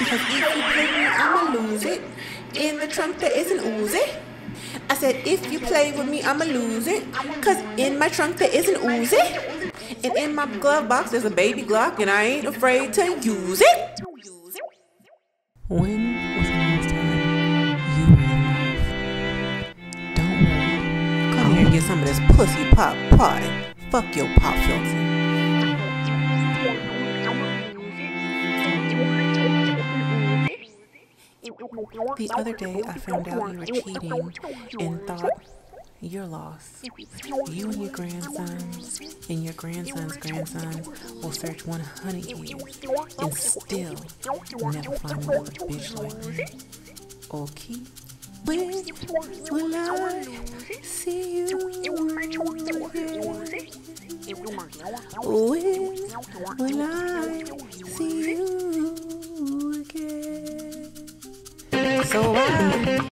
Because if you play with me, I'ma lose it. In the trunk there is an Uzi. I said, if you play with me, I'ma lose it. Cause in my trunk there is an Uzi. And in my glove box there's a baby Glock, and I ain't afraid to use it. When was the last time you were in? Don't worry. Come here and get some of this pussy pop pie. Fuck your pop filter. The other day, I found out you were cheating and thought you're lost. You and your grandsons and your grandson's grandsons will search 100 years and still never find another bitch like me. Okay? When will I see you again? When will I see you